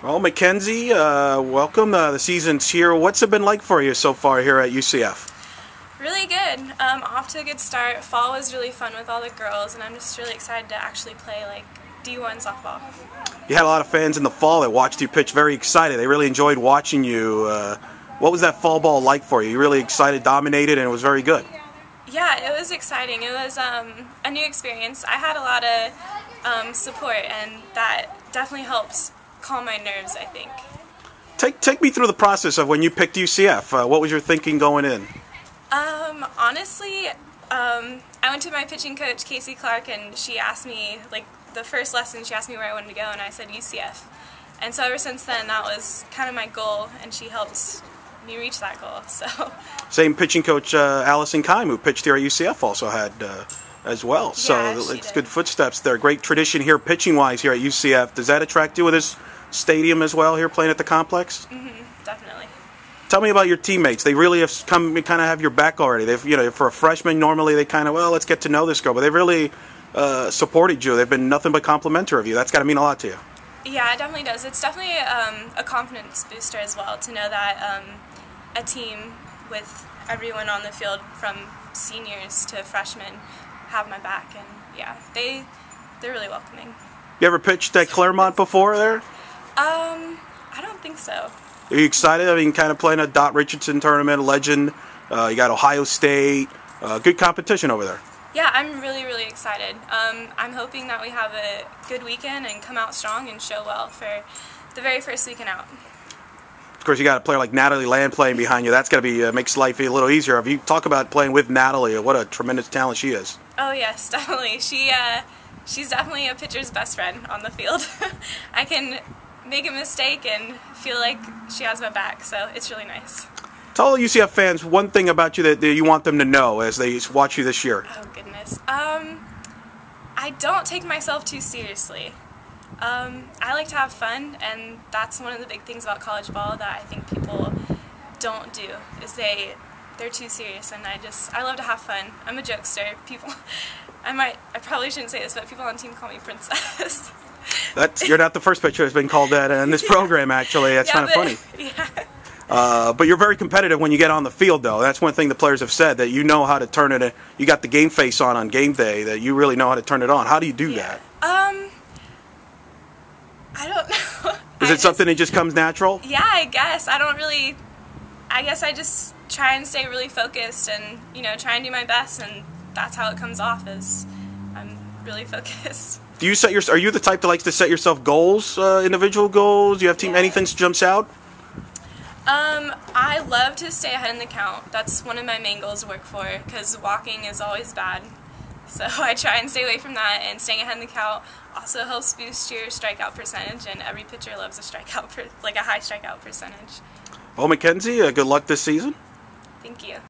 Well, Mackenzie, uh, welcome. Uh, the season's here. What's it been like for you so far here at UCF? Really good. Um, off to a good start. Fall was really fun with all the girls, and I'm just really excited to actually play like D1 softball. You had a lot of fans in the fall that watched you pitch, very excited. They really enjoyed watching you. Uh, what was that fall ball like for you? You really excited, dominated, and it was very good. Yeah, it was exciting. It was um, a new experience. I had a lot of um, support, and that definitely helped calm my nerves, I think. Take, take me through the process of when you picked UCF. Uh, what was your thinking going in? Um, honestly, um, I went to my pitching coach, Casey Clark, and she asked me, like, the first lesson, she asked me where I wanted to go, and I said UCF. And so ever since then, that was kind of my goal, and she helped me reach that goal. So. Same pitching coach, uh, Allison Keim, who pitched here at UCF, also had uh, as well. So Yeah, she it's did. good footsteps there. Great tradition here, pitching wise, here at UCF. Does that attract you with this stadium as well here, playing at the complex? Definitely. Tell me about your teammates. They really have come, kind of have your back already. They've, you know, for a freshman, normally they kind of, well, let's get to know this girl, but they've really uh, supported you. They've been nothing but complimentary of you. That's got to mean a lot to you. Yeah, it definitely does. It's definitely um, a confidence booster as well to know that um, a team with everyone on the field from seniors to freshmen have my back, and yeah, they they're really welcoming. You ever pitched at Clermont before there? Um, I don't think so. Are you excited? I mean, kind of playing a Dot Richardson tournament, a legend. Uh, you got Ohio State. Uh, good competition over there. Yeah, I'm really really excited. Um, I'm hoping that we have a good weekend and come out strong and show well for the very first weekend out. Of course, you got a player like Natalie Land playing behind you. That's going to be uh, makes life a little easier. If you talk about playing with Natalie, what a tremendous talent she is. Oh yes, definitely. She uh, she's definitely a pitcher's best friend on the field. I can make a mistake and feel like she has my back, so it's really nice. Tell UCF fans one thing about you that, that you want them to know as they watch you this year. Oh goodness. Um, I don't take myself too seriously. Um, I like to have fun, and that's one of the big things about college ball that I think people don't do is they they're too serious, and I just I love to have fun. I'm a jokester. People, I might I probably shouldn't say this, but people on team call me princess. That's you're not the first pitcher that's been called that in this program. Actually, that's Yeah, kind of funny. Yeah. Uh, but you're very competitive when you get on the field, though. That's one thing the players have said that you know how to turn it. A you got the game face on on game day. That you really know how to turn it on. How do you do Yeah. that? Um, I don't know. Is I it something that just comes natural? Yeah, I guess. I don't really. I guess I just try and stay really focused and you know try and do my best, and that's how it comes off. Is I'm really focused. Do you set your? Are you the type that likes to set yourself goals, uh, individual goals? Do you have team Yeah. anything that jumps out? Um, I love to stay ahead in the count. That's one of my main goals to work for because walking is always bad. So I try and stay away from that, and staying ahead in the count also helps boost your strikeout percentage. And every pitcher loves a strikeout, per, like a high strikeout percentage. Well, Mackenzie, uh, good luck this season. Thank you.